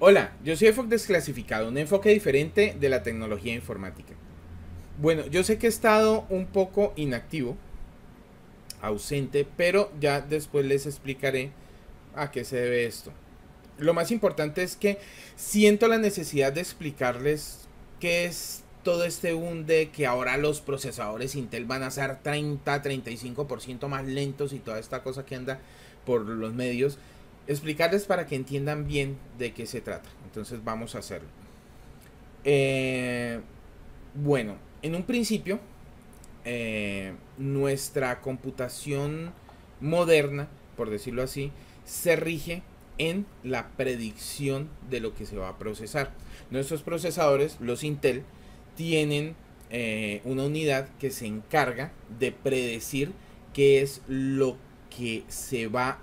Hola, yo soy EFOC Desclasificado, un enfoque diferente de la tecnología informática. Bueno, yo sé que he estado un poco inactivo, ausente, pero ya después les explicaré a qué se debe esto. Lo más importante es que siento la necesidad de explicarles qué es todo este boom de que ahora los procesadores Intel van a ser 30, 35% más lentos y toda esta cosa que anda por los medios explicarles para que entiendan bien de qué se trata. Entonces vamos a hacerlo. Eh, bueno, en un principio, eh, nuestra computación moderna, por decirlo así, se rige en la predicción de lo que se va a procesar. Nuestros procesadores, los Intel, tienen eh, una unidad que se encarga de predecir qué es lo que se va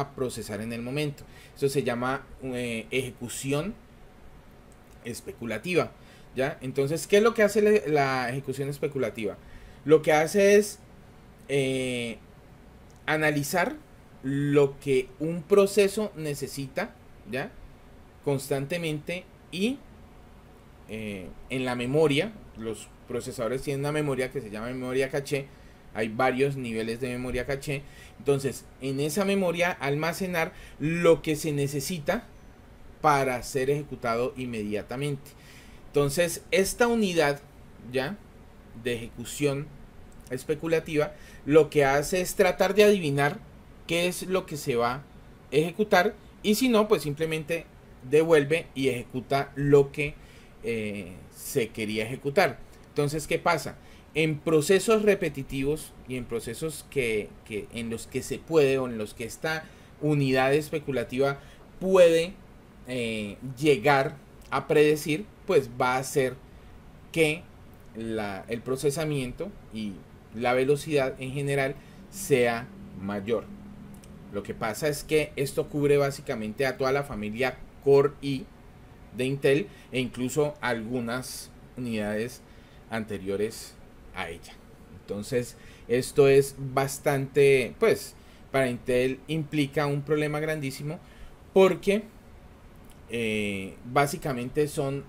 a procesar en el momento. Eso se llama eh, ejecución especulativa. ¿ya? Entonces, ¿qué es lo que hace la ejecución especulativa? Lo que hace es eh, analizar lo que un proceso necesita, ¿ya? Constantemente y eh, en la memoria, los procesadores tienen una memoria que se llama memoria caché, hay varios niveles de memoria caché. Entonces, en esa memoria almacenar lo que se necesita para ser ejecutado inmediatamente. Entonces, esta unidad ya de ejecución especulativa lo que hace es tratar de adivinar qué es lo que se va a ejecutar y si no, pues simplemente devuelve y ejecuta lo que eh, se quería ejecutar. Entonces, ¿qué pasa? En procesos repetitivos y en procesos que, en los que se puede o en los que esta unidad especulativa puede eh, llegar a predecir, pues va a hacer que el procesamiento y la velocidad en general sea mayor. Lo que pasa es que esto cubre básicamente a toda la familia Core i de Intel e incluso algunas unidades anteriores a ella. Entonces, esto es bastante, pues, para Intel implica un problema grandísimo porque eh, básicamente son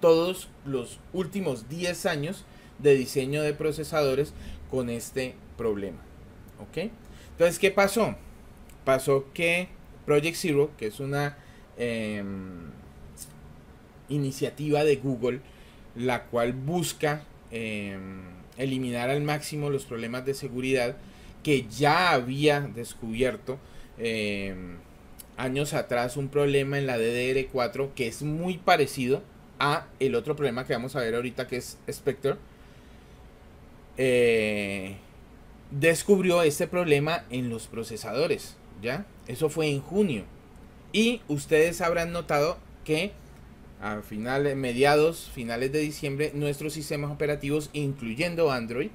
todos los últimos 10 años de diseño de procesadores con este problema. ¿Ok? Entonces, ¿qué pasó? Pasó que Project Zero, que es una em, iniciativa de Google, la cual busca Em, eliminar al máximo los problemas de seguridad que ya había descubierto em, años atrás un problema en la DDR4 que es muy parecido a el otro problema que vamos a ver ahorita que es Spectre. Eh, descubrió este problema en los procesadores, ¿ya? Eso fue en junio. Y ustedes habrán notado que a finales, mediados, finales de diciembre, nuestros sistemas operativos, incluyendo Android,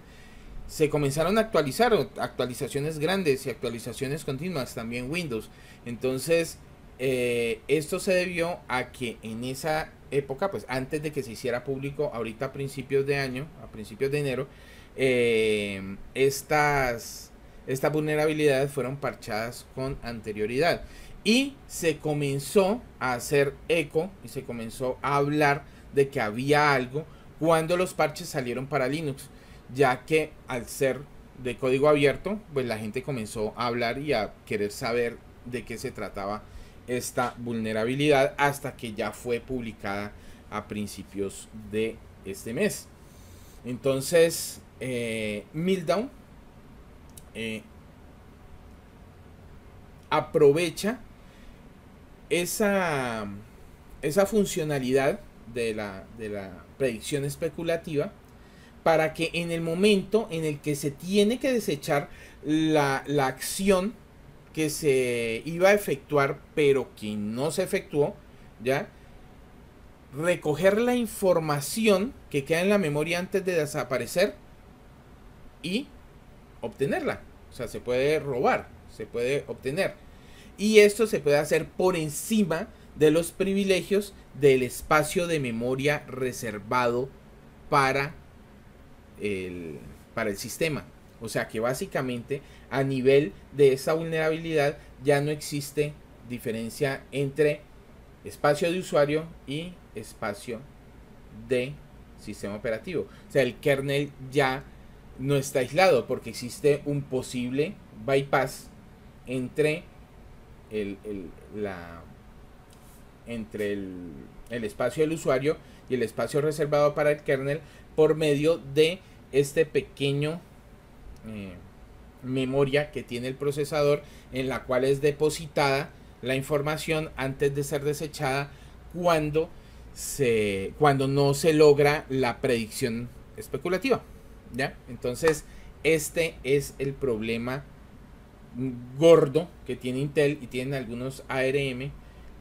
se comenzaron a actualizar, actualizaciones grandes y actualizaciones continuas, también Windows. Entonces, eh, esto se debió a que en esa época, pues antes de que se hiciera público, ahorita a principios de año, a principios de enero, eh, estas, estas vulnerabilidades fueron parchadas con anterioridad. Y se comenzó a hacer eco y se comenzó a hablar de que había algo cuando los parches salieron para Linux, ya que al ser de código abierto, pues la gente comenzó a hablar y a querer saber de qué se trataba esta vulnerabilidad hasta que ya fue publicada a principios de este mes. Entonces, eh, Mildown eh, aprovecha esa, esa funcionalidad de la, de la predicción especulativa para que en el momento en el que se tiene que desechar la, la, acción que se iba a efectuar pero que no se efectuó, ¿ya? Recoger la información que queda en la memoria antes de desaparecer y obtenerla. O sea, se puede robar, se puede obtener. Y esto se puede hacer por encima de los privilegios del espacio de memoria reservado para el, para el sistema. O sea que básicamente a nivel de esa vulnerabilidad ya no existe diferencia entre espacio de usuario y espacio de sistema operativo. O sea, el kernel ya no está aislado porque existe un posible bypass entre el, la, entre el, espacio del usuario y el espacio reservado para el kernel por medio de este pequeño eh, memoria que tiene el procesador en la cual es depositada la información antes de ser desechada cuando se cuando no se logra la predicción especulativa ya entonces este es el problema gordo que tiene Intel y tienen algunos ARM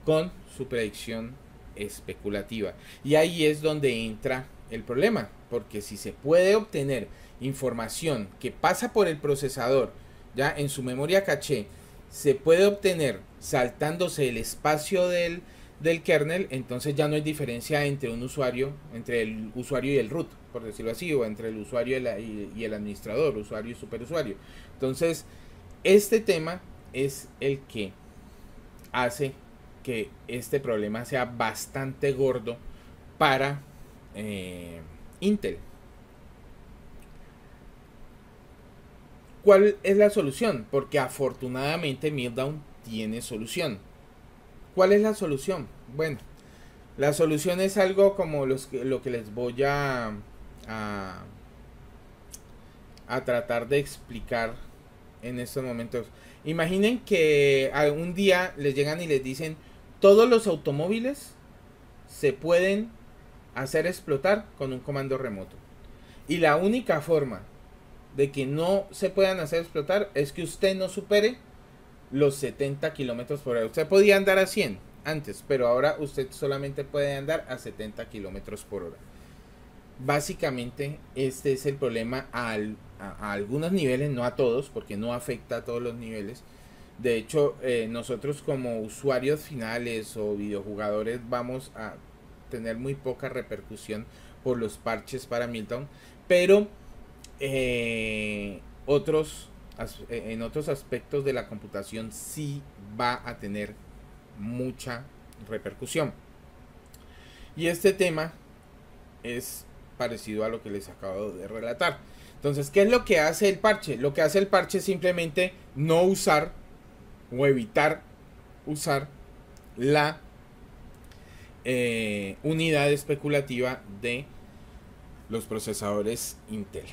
con su predicción especulativa. Y ahí es donde entra el problema, porque si se puede obtener información que pasa por el procesador, ya en su memoria caché, se puede obtener saltándose el espacio del, del kernel, entonces ya no hay diferencia entre un usuario, entre el usuario y el root, por decirlo así, o entre el usuario y, y el administrador, usuario y superusuario. Entonces, este tema es el que hace que este problema sea bastante gordo para eh, Intel. ¿Cuál es la solución? Porque afortunadamente Meltdown tiene solución. ¿Cuál es la solución? Bueno, la solución es algo como lo que les voy a, a tratar de explicar en estos momentos. Imaginen que un día les llegan y les dicen, todos los automóviles se pueden hacer explotar con un comando remoto. Y la única forma de que no se puedan hacer explotar es que usted no supere los 70 kilómetros por hora. Usted podía andar a 100 antes, pero ahora usted solamente puede andar a 70 kilómetros por hora. Básicamente, este es el problema a, algunos niveles, no a todos, porque no afecta a todos los niveles. De hecho, eh, nosotros como usuarios finales o videojugadores vamos a tener muy poca repercusión por los parches para Milton, pero eh, otros, eh, en otros aspectos de la computación sí va a tener mucha repercusión. Y este tema es parecido a lo que les acabo de relatar. Entonces, ¿qué es lo que hace el parche? Lo que hace el parche es simplemente no usar o evitar usar la eh, unidad especulativa de los procesadores Intel.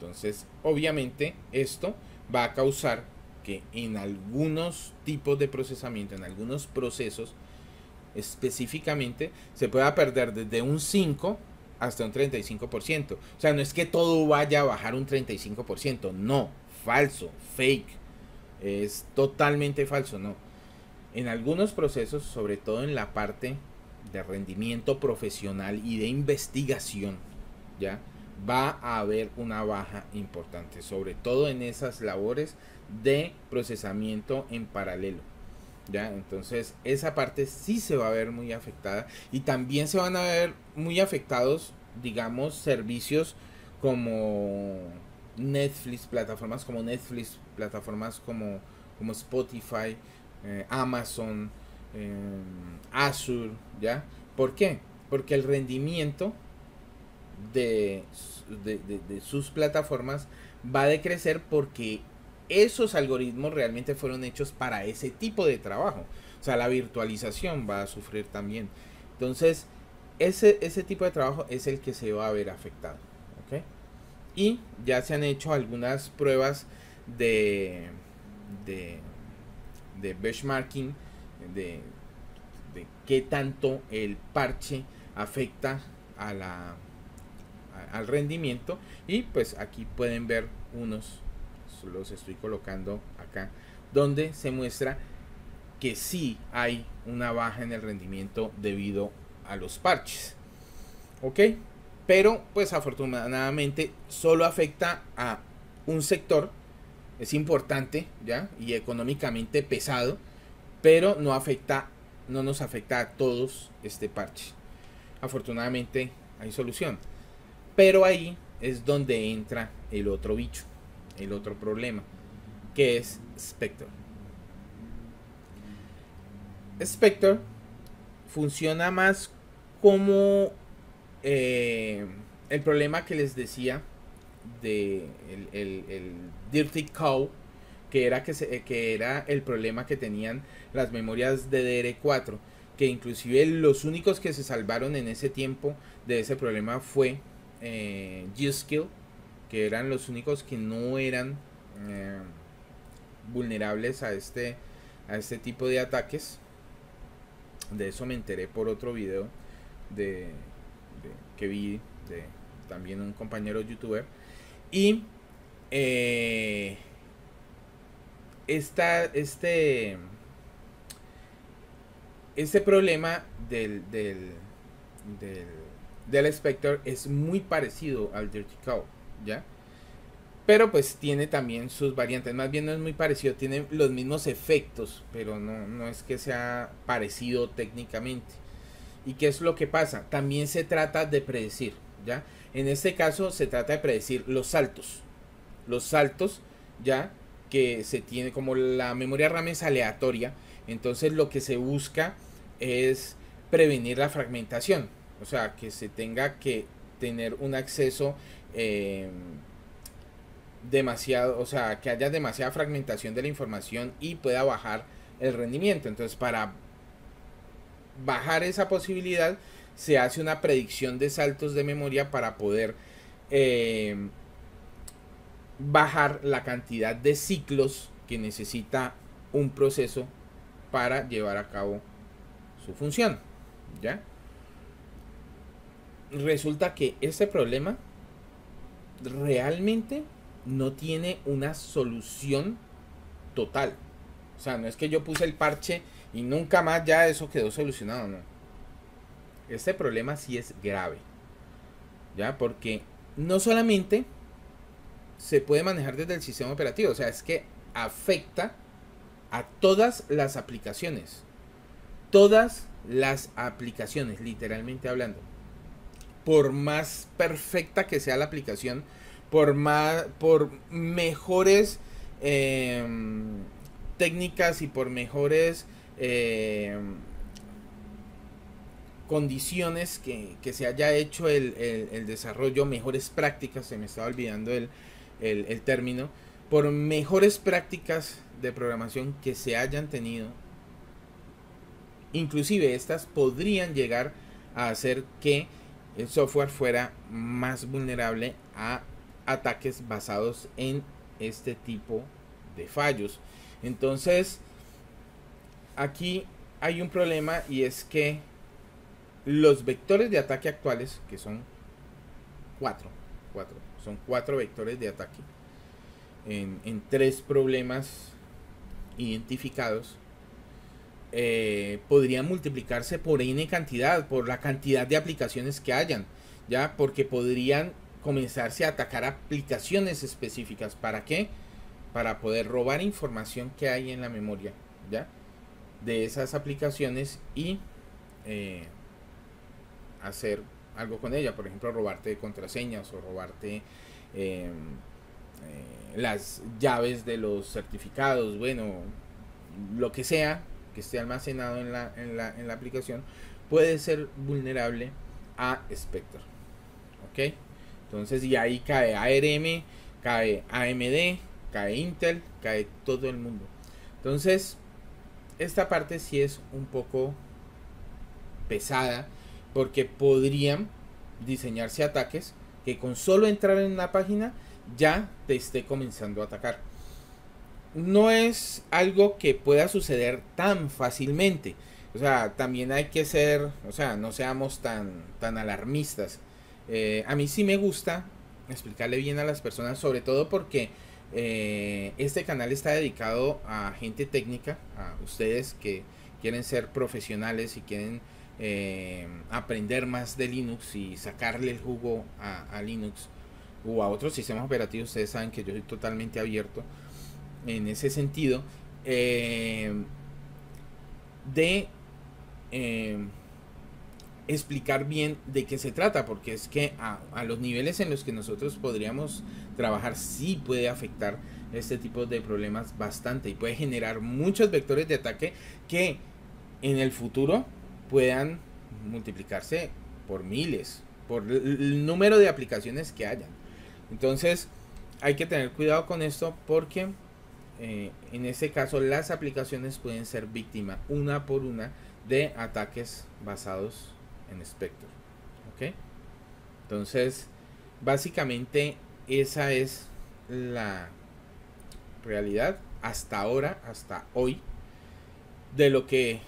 Entonces, obviamente, esto va a causar que en algunos tipos de procesamiento, en algunos procesos específicamente, se pueda perder desde un 5 hasta un 35%. O sea, no es que todo vaya a bajar un 35%, no, falso, fake. Es totalmente falso, no. En algunos procesos, sobre todo en la parte de rendimiento profesional y de investigación, ya va a haber una baja importante, sobre todo en esas labores de procesamiento en paralelo. ¿Ya? Entonces esa parte sí se va a ver muy afectada y también se van a ver muy afectados, digamos, servicios como Netflix, plataformas como Netflix, plataformas como, como Spotify, eh, Amazon, eh, Azure, ¿ya? ¿Por qué? Porque el rendimiento de, de sus plataformas va a decrecer porque esos algoritmos realmente fueron hechos para ese tipo de trabajo. O sea, la virtualización va a sufrir también. Entonces, ese, ese tipo de trabajo es el que se va a ver afectado. Y ya se han hecho algunas pruebas de, de, benchmarking, de, de qué tanto el parche afecta a la, al rendimiento. Y pues aquí pueden ver unos los estoy colocando acá, donde se muestra que sí hay una baja en el rendimiento debido a los parches. ¿Ok? Pero pues afortunadamente solo afecta a un sector. Es importante, ¿ya? Y económicamente pesado. Pero no afecta, no nos afecta a todos este parche. Afortunadamente hay solución. Pero ahí es donde entra el otro bicho el otro problema, que es Spectre. Spectre funciona más como eh, el problema que les decía de el, Dirty Cow, que era, que, que era el problema que tenían las memorias DDR4, que inclusive los únicos que se salvaron en ese tiempo de ese problema fue eh, que eran los únicos que no eran eh, vulnerables a este, a este tipo de ataques. De eso me enteré por otro video de, que vi de también un compañero youtuber. Y eh, este, este problema del, del, del, del Spectre es muy parecido al Dirty Cow, Pero pues tiene también sus variantes. Más bien no es muy parecido. Tiene los mismos efectos. Pero no, no es que sea parecido técnicamente. ¿Y qué es lo que pasa? También se trata de predecir. ¿Ya? En este caso se trata de predecir los saltos. Los saltos, ¿ya? Que se tiene como la memoria RAM es aleatoria. Entonces lo que se busca es prevenir la fragmentación. O sea, que se tenga que tener un acceso eh, demasiado, o sea, que haya demasiada fragmentación de la información y pueda bajar el rendimiento. Entonces, para bajar esa posibilidad, se hace una predicción de saltos de memoria para poder eh, bajar la cantidad de ciclos que necesita un proceso para llevar a cabo su función. ¿Ya? Resulta que este problema realmente no tiene una solución total. O sea, no es que yo puse el parche y nunca más ya eso quedó solucionado, no. Este problema sí es grave. ¿Ya? Porque no solamente se puede manejar desde el sistema operativo, o sea, es que afecta a todas las aplicaciones. Todas las aplicaciones, literalmente hablando. Por más perfecta que sea la aplicación, por, más, por mejores em, técnicas y por mejores em, condiciones que, se haya hecho el, desarrollo, mejores prácticas, se me estaba olvidando el, el término, por mejores prácticas de programación que se hayan tenido, inclusive estas podrían llegar a hacer que el software fuera más vulnerable a ataques basados en este tipo de fallos. Entonces, aquí hay un problema y es que los vectores de ataque actuales, que son cuatro, cuatro son cuatro vectores de ataque en, en tres problemas identificados, eh, podrían multiplicarse por n cantidad, por la cantidad de aplicaciones que hayan, ya, porque podrían comenzarse a atacar aplicaciones específicas. ¿Para qué? Para poder robar información que hay en la memoria, ¿ya? De esas aplicaciones y eh, hacer algo con ella. Por ejemplo, robarte contraseñas o robarte em, eh, las llaves de los certificados. Bueno, lo que sea que esté almacenado en la, en la, en la aplicación puede ser vulnerable a Spectre. ¿Ok? Entonces, y ahí cae ARM, cae AMD, cae Intel, cae todo el mundo. Entonces, esta parte sí es un poco pesada porque podrían diseñarse ataques que con solo entrar en una página ya te esté comenzando a atacar. No es algo que pueda suceder tan fácilmente. O sea, también hay que ser, o sea, no seamos tan, tan alarmistas. Eh, a mí sí me gusta explicarle bien a las personas, sobre todo porque eh, este canal está dedicado a gente técnica, a ustedes que quieren ser profesionales y quieren eh, aprender más de Linux y sacarle el jugo a, Linux o a otros sistemas operativos. Ustedes saben que yo soy totalmente abierto en ese sentido de explicar bien de qué se trata, porque es que a, los niveles en los que nosotros podríamos trabajar sí puede afectar este tipo de problemas bastante y puede generar muchos vectores de ataque que en el futuro puedan multiplicarse por miles, por el número de aplicaciones que hayan. Entonces hay que tener cuidado con esto porque eh, en este caso las aplicaciones pueden ser víctima una por una de ataques basados en Spectre. Entonces, básicamente esa es la realidad hasta ahora, hasta hoy, de lo que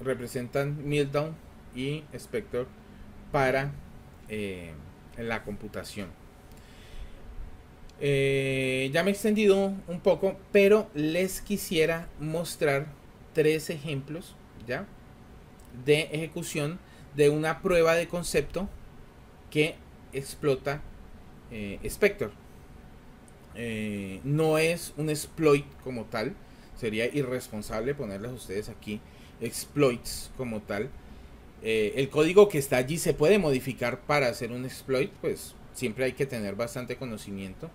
representan Meltdown y Spectre para eh, la computación. Eh, ya me he extendido un poco, pero les quisiera mostrar tres ejemplos ya de ejecución de una prueba de concepto que explota eh, Spectre. Eh, no es un exploit como tal, sería irresponsable ponerles a ustedes aquí exploits como tal. El código que está allí se puede modificar para hacer un exploit, pues siempre hay que tener bastante conocimiento.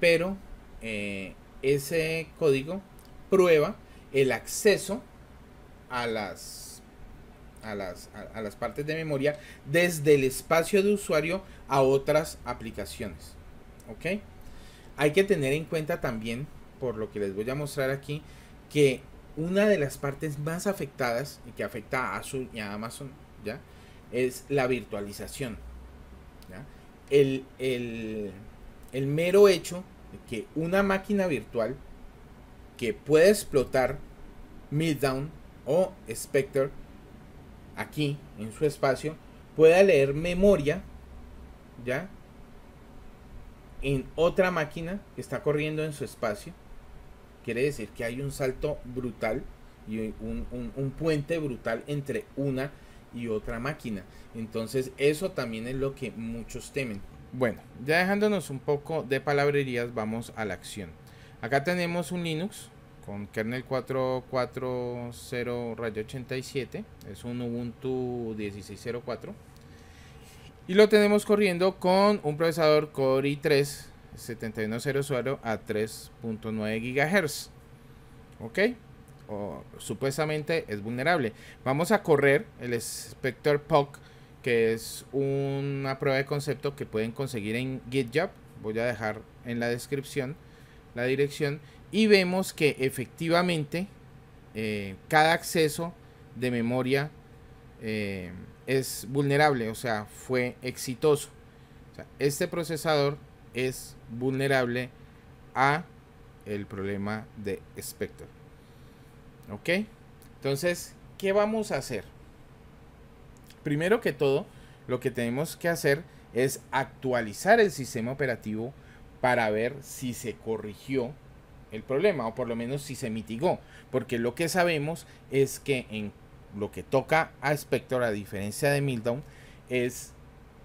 pero ese código prueba el acceso a las a las, a, las partes de memoria desde el espacio de usuario a otras aplicaciones. ¿Ok? Hay que tener en cuenta también, por lo que les voy a mostrar aquí, que una de las partes más afectadas y que afecta a Azure y a Amazon, ¿ya? Es la virtualización. El, el, el mero hecho de que una máquina virtual que puede explotar Middown o Spectre aquí en su espacio pueda leer memoria ya en otra máquina que está corriendo en su espacio. Quiere decir que hay un salto brutal y un, un, puente brutal entre una y otra máquina. Entonces eso también es lo que muchos temen. Bueno ya dejándonos un poco de palabrerías vamos a la acción. Acá tenemos un linux con kernel 4.4.0 es un Ubuntu 16.04 y lo tenemos corriendo con un procesador Core i3 7100 a 3.9 GHz ok supuestamente es vulnerable vamos a correr el Spectre POC que es una prueba de concepto que pueden conseguir en GitHub voy a dejar en la descripción la dirección y vemos que efectivamente eh, cada acceso de memoria eh, es vulnerable, o sea, fue exitoso. este procesador es vulnerable a el problema de Spectre. ¿Ok? Entonces, ¿qué vamos a hacer? Primero que todo, lo que tenemos que hacer es actualizar el sistema operativo para ver si se corrigió el problema, o por lo menos si se mitigó, porque lo que sabemos es que en lo que toca a Spectre, a diferencia de Mildown, es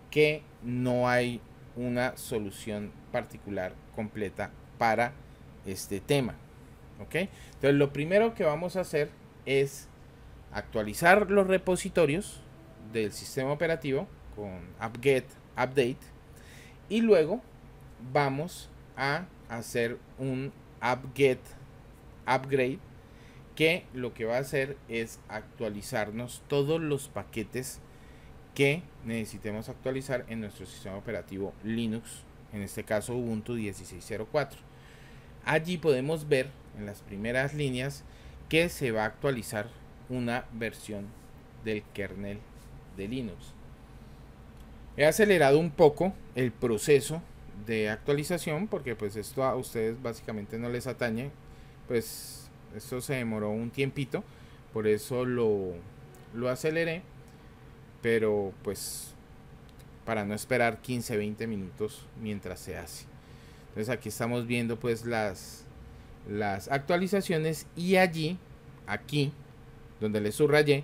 que no hay una solución particular completa para este tema. ¿Ok? Entonces lo primero que vamos a hacer es actualizar los repositorios del sistema operativo con apt-get update y luego vamos a hacer un apt-get upgrade que lo que va a hacer es actualizarnos todos los paquetes que necesitemos actualizar en nuestro sistema operativo Linux, en este caso Ubuntu 16.04. Allí podemos ver en las primeras líneas que se va a actualizar una versión del kernel de Linux. He acelerado un poco el proceso de actualización porque pues esto a ustedes básicamente no les atañe pues esto se demoró un tiempito por eso lo, lo aceleré pero pues para no esperar 15 20 minutos mientras se hace entonces aquí estamos viendo pues las las actualizaciones y allí aquí donde le subrayé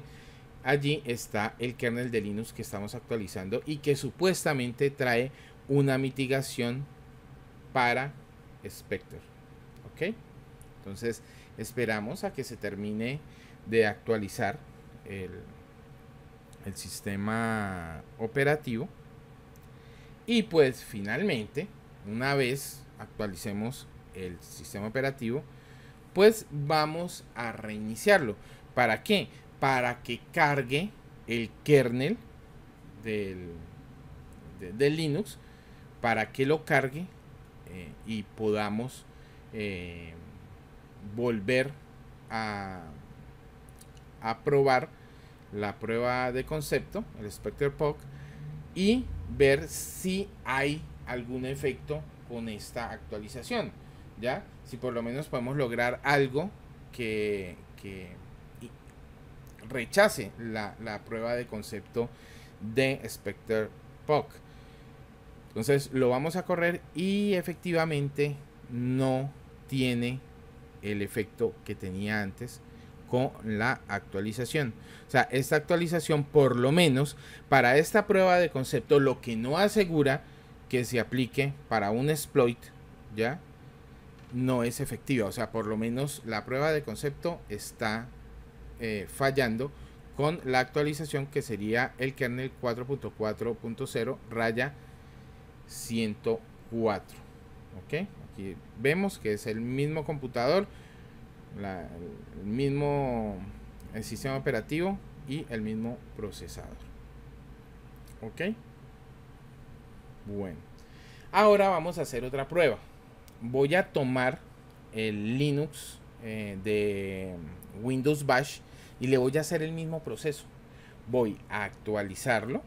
allí está el kernel de Linux que estamos actualizando y que supuestamente trae una mitigación para Spectre. ¿Ok? Entonces esperamos a que se termine de actualizar el, el sistema operativo. Y pues finalmente, una vez actualicemos el sistema operativo, pues vamos a reiniciarlo. ¿Para qué? Para que cargue el kernel del, Linux, para que lo cargue eh, y podamos eh, volver a, a probar la prueba de concepto, el Spectre POC, y ver si hay algún efecto con esta actualización. ¿Ya? Si por lo menos podemos lograr algo que, rechace la, prueba de concepto de Spectre POC. Entonces lo vamos a correr y efectivamente no tiene el efecto que tenía antes con la actualización. O sea, esta actualización por lo menos para esta prueba de concepto lo que no asegura que se aplique para un exploit, ¿ya? No es efectiva. O sea, por lo menos la prueba de concepto está eh, fallando con la actualización que sería el kernel 4.4.0 raya 104. ¿Ok? Aquí vemos que es el mismo computador, el mismo sistema operativo y el mismo procesador. ¿Ok? Bueno. Ahora vamos a hacer otra prueba. Voy a tomar el Linux eh, de Windows Bash y le voy a hacer el mismo proceso. Voy a actualizarlo.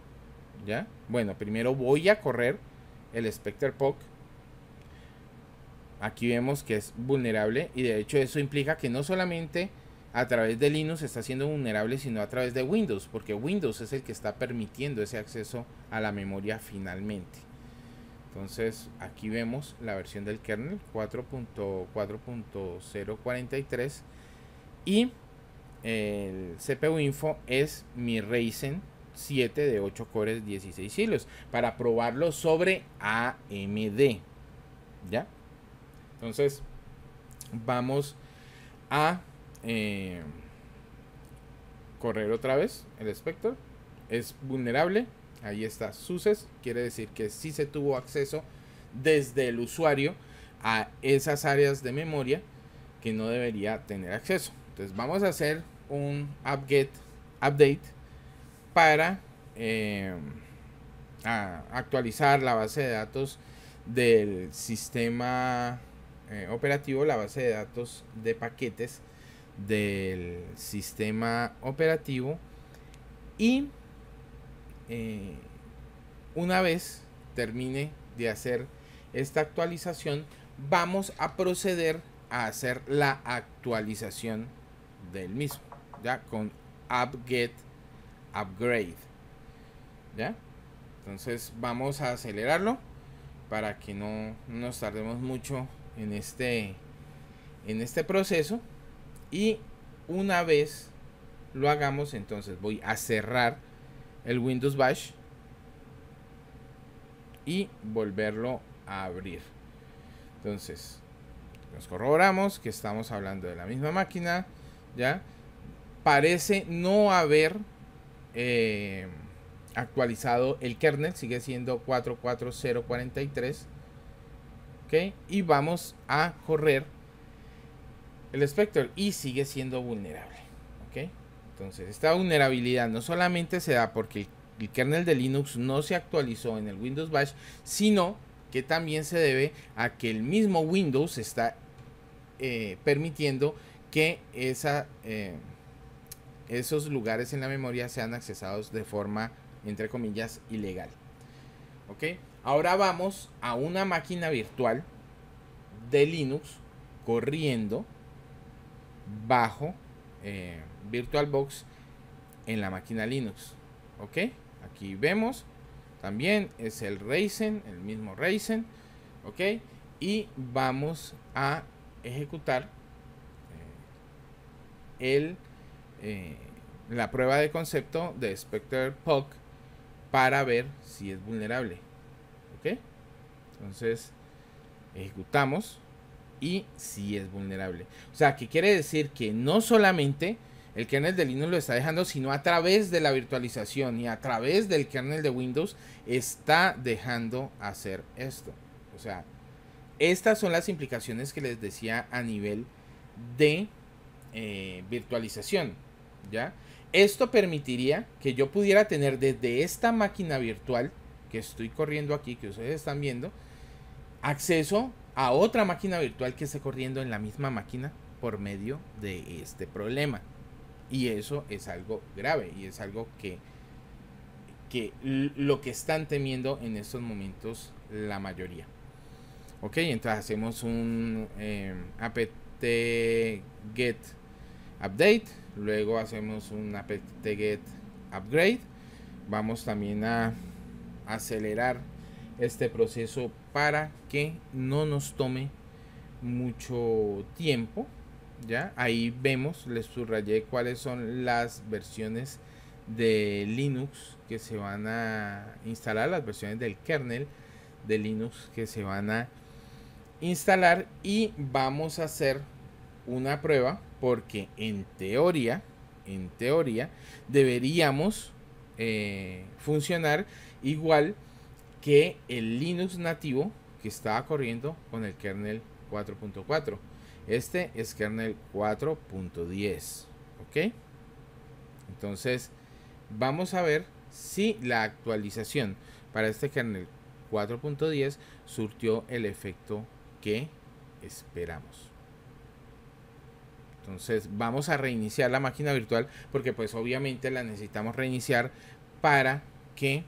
¿Ya? Bueno, primero voy a correr el Spectre POC. Aquí vemos que es vulnerable y de hecho eso implica que no solamente a través de Linux está siendo vulnerable, sino a través de Windows, porque Windows es el que está permitiendo ese acceso a la memoria finalmente. Entonces aquí vemos la versión del kernel 4.4.043 y el CPU info es mi Ryzen 7 de 8 cores 16 hilos para probarlo sobre AMD. ¿Ya? Entonces vamos a eh, correr otra vez el Spectre. Es vulnerable. Ahí está suces. Quiere decir que si se tuvo acceso desde el usuario a esas áreas de memoria que no debería tener acceso. Entonces vamos a hacer un update para eh, actualizar la base de datos del sistema eh, operativo, la base de datos de paquetes del sistema operativo y eh, una vez termine de hacer esta actualización vamos a proceder a hacer la actualización del mismo ya con apt-get upgrade ya entonces vamos a acelerarlo para que no nos tardemos mucho en este en este proceso. Y una vez lo hagamos, entonces voy a cerrar el Windows Bash y volverlo a abrir. Entonces, nos corroboramos que estamos hablando de la misma máquina. Ya parece no haber eh, actualizado el kernel, sigue siendo 44043. Ok, y vamos a correr el Spectre y sigue siendo vulnerable. ¿ok? Entonces, esta vulnerabilidad no solamente se da porque el kernel de Linux no se actualizó en el Windows Bash, sino que también se debe a que el mismo Windows está eh, permitiendo que eh, esos lugares en la memoria sean accesados de forma, entre comillas, ilegal. ¿Ok? Ahora vamos a una máquina virtual de Linux corriendo bajo eh, VirtualBox en la máquina Linux. Ok, aquí vemos también es el Ryzen, el mismo Ryzen. Ok, y vamos a ejecutar eh, eh, la prueba de concepto de Spectre POC para ver si es vulnerable. Ok, entonces ejecutamos y si es vulnerable. O sea, que quiere decir que no solamente el kernel de Linux lo está dejando, sino a través de la virtualización y a través del kernel de Windows está dejando hacer esto. O sea, estas son las implicaciones que les decía a nivel de eh, virtualización. ¿ya? Esto permitiría que yo pudiera tener desde esta máquina virtual que estoy corriendo aquí, que ustedes están viendo, acceso a otra máquina virtual que esté corriendo en la misma máquina por medio de este problema. Y eso es algo grave y es algo que, que lo que están temiendo en estos momentos la mayoría. Ok, entonces hacemos un eh, apt get update, luego hacemos un apt get upgrade. Vamos también a acelerar este proceso para que no nos tome mucho tiempo. Ya, ahí vemos, les subrayé cuáles son las versiones de Linux que se van a instalar, las versiones del kernel de Linux que se van a instalar y vamos a hacer una prueba porque en teoría, en teoría deberíamos eh, funcionar igual que el Linux nativo que estaba corriendo con el kernel 4.4. Este es kernel 4.10. ¿Ok? Entonces, vamos a ver si la actualización para este kernel 4.10 surtió el efecto que esperamos. Entonces vamos a reiniciar la máquina virtual porque pues obviamente la necesitamos reiniciar para que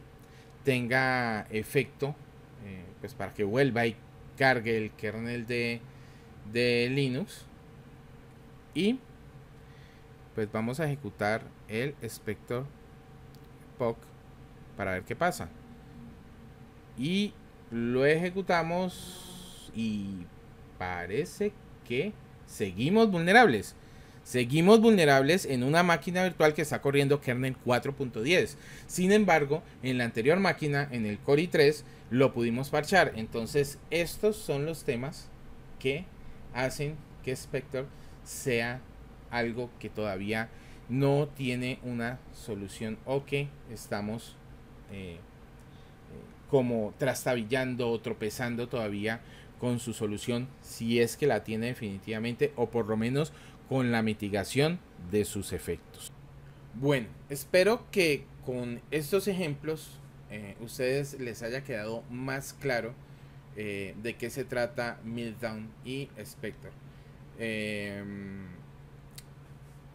tenga efecto, eh, pues para que vuelva y cargue el kernel de, de Linux. Y pues vamos a ejecutar el Spectre POC para ver qué pasa. Y lo ejecutamos y parece que seguimos vulnerables. Seguimos vulnerables en una máquina virtual que está corriendo kernel 4.10. Sin embargo, en la anterior máquina, en el Core i3, lo pudimos parchar. Entonces, estos son los temas que hacen que Spectre sea algo que todavía no tiene una solución o que estamos eh, eh, como trastabillando o tropezando todavía con su solución si es que la tiene definitivamente o por lo menos con la mitigación de sus efectos. Bueno, espero que con estos ejemplos eh, ustedes les haya quedado más claro eh, de qué se trata Meltdown y Spectre. Em,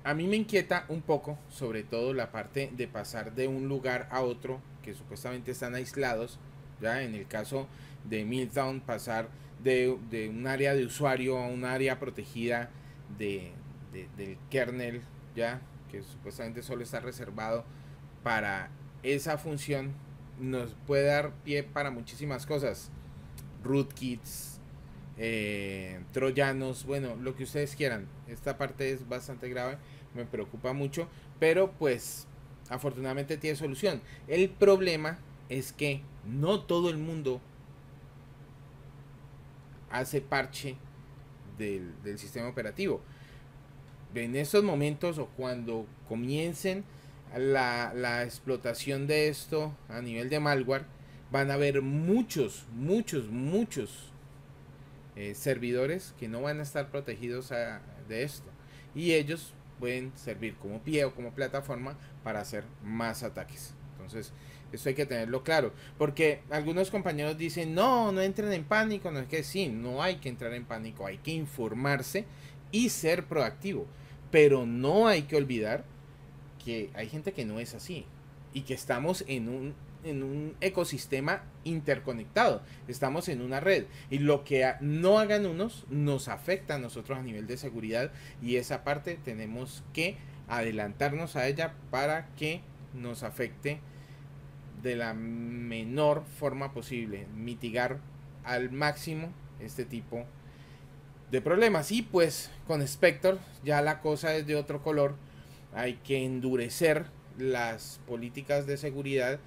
a mí me inquieta un poco, sobre todo la parte de pasar de un lugar a otro que supuestamente están aislados. Ya en el caso de Meltdown, pasar de, un área de usuario a un área protegida de, del kernel, ya que supuestamente solo está reservado para esa función, nos puede dar pie para muchísimas cosas. Rootkits, eh, troyanos, bueno, lo que ustedes quieran. Esta parte es bastante grave, me preocupa mucho, pero pues afortunadamente tiene solución. El problema es que no todo el mundo hace parche del, sistema operativo. En estos momentos o cuando comiencen la, explotación de esto a nivel de malware, van a haber muchos, muchos, muchos eh, servidores que no van a estar protegidos de esto. Y ellos pueden servir como pie o como plataforma para hacer más ataques. Entonces, eso hay que tenerlo claro. Porque algunos compañeros dicen, no, no entren en pánico. No es que sí, no hay que entrar en pánico. Hay que informarse y ser proactivo. Pero no hay que olvidar que hay gente que no es así. Y que estamos en un, en un ecosistema interconectado. Estamos en una red. Y lo que no hagan unos nos afecta a nosotros a nivel de seguridad. Y esa parte tenemos que adelantarnos a ella para que nos afecte de la menor forma posible, mitigar al máximo este tipo de problemas. Y pues con Spectre ya la cosa es de otro color. Hay que endurecer las políticas de seguridad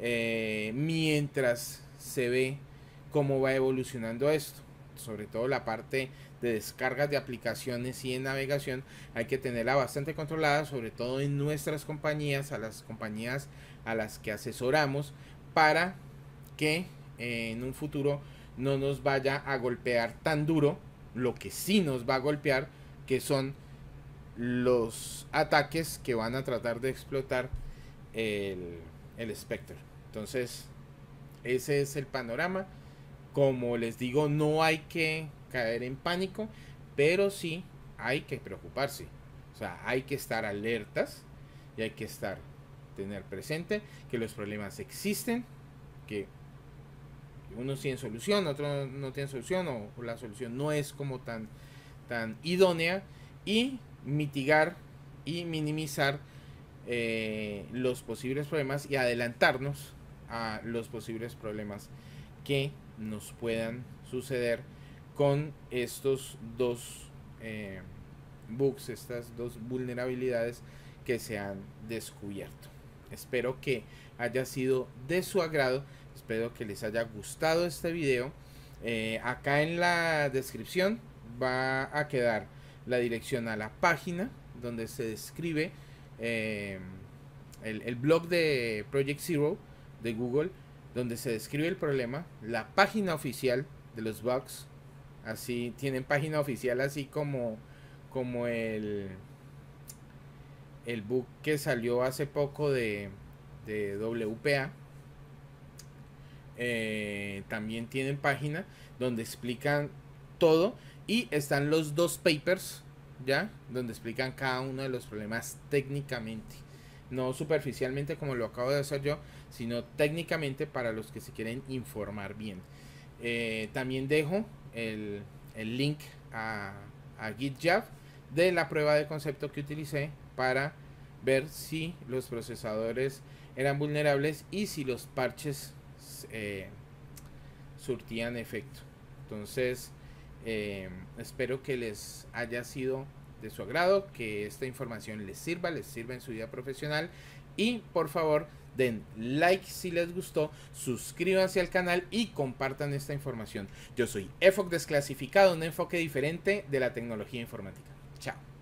eh, mientras se ve cómo va evolucionando esto. Sobre todo la parte de descargas de aplicaciones y en navegación hay que tenerla bastante controlada, sobre todo en nuestras compañías, a las compañías a las que asesoramos, para que eh, en un futuro no nos vaya a golpear tan duro. Lo que sí nos va a golpear que son los ataques que van a tratar de explotar el, el Spectre. Entonces, ese es el panorama. Como les digo, no hay que caer en pánico, pero sí hay que preocuparse. O sea, hay que estar alertas y hay que estar, tener presente que los problemas existen, que unos tienen solución, otros no tienen solución, o la solución no es como tan, tan idónea, y mitigar y minimizar eh, los posibles problemas y adelantarnos a los posibles problemas que nos puedan suceder con estos dos eh, bugs, estas dos vulnerabilidades que se han descubierto. Espero que haya sido de su agrado, espero que les haya gustado este video. Eh, acá en la descripción va a quedar la dirección a la página donde se describe eh, el, blog de Project Zero de Google, donde se describe el problema, la página oficial de los bugs, así tienen página oficial así como, como el, el bug que salió hace poco de, de WPA. Eh, también tienen página donde explican todo y están los dos papers ¿ya? Donde explican cada uno de los problemas técnicamente. No superficialmente como lo acabo de hacer yo, sino técnicamente para los que se quieren informar bien. Eh, también dejo el, link a, a GitJab de la prueba de concepto que utilicé para ver si los procesadores eran vulnerables y si los parches eh, surtían efecto. Entonces, eh, espero que les haya sido de su agrado, que esta información les sirva, les sirva en su vida profesional y por favor den like si les gustó, suscríbanse al canal y compartan esta información. Yo soy EFOC Desclasificado, un enfoque diferente de la tecnología informática. Chao.